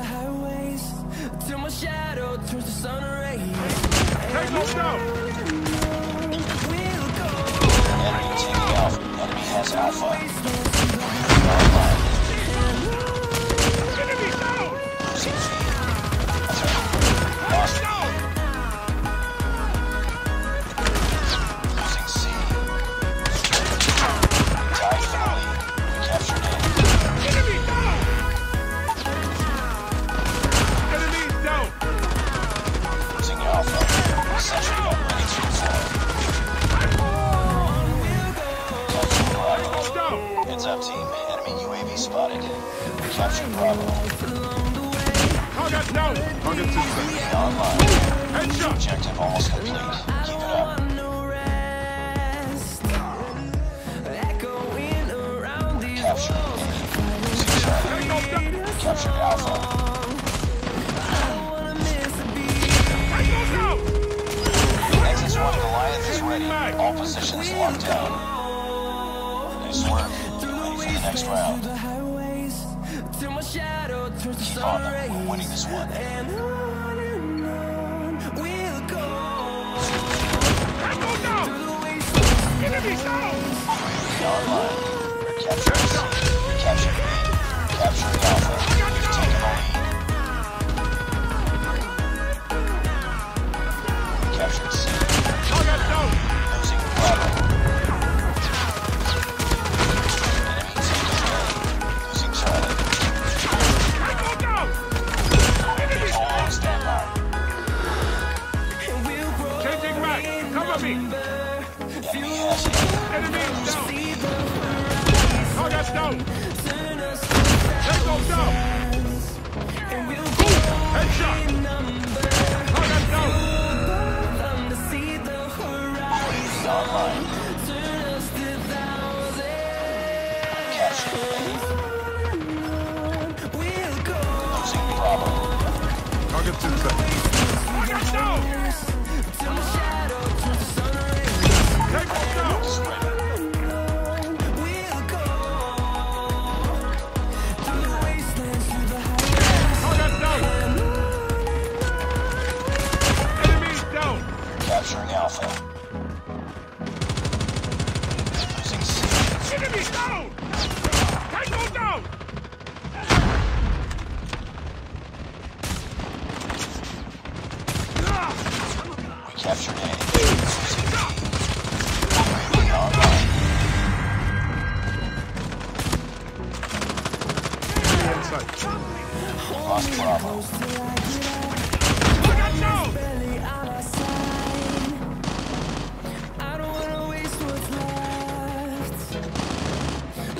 the highways, till my shadow turns to sun rays. Take no down. We'll go. Enemy taking Alpha. Enemy has Alpha. Up, team. Enemy UAV spotted. We captured Bravo. Target down. Target system. Online. Headshot. Objective almost complete. Keep it up. no rest. Echoing around A. Losing Charlie. Take no down. Captured Alpha. wanna miss a beat. Take no down. Nexus 1 Goliath is ready. All positions locked down. Nice work. Get the next round. highways till my shadow turns to Keep sun on them. We're rays. winning this one. And on and on we'll go. Take. Through the wastelands, Enemy down. Be online. Capturing C. Capturing Cover me. Enemy. Enemy down. The Target down. Take down. Headshot. Target down. to the. Online. To Bravo. Target system. Target down. Enemy down. Take no down. We captured A. Losing B. UAV online. Enemy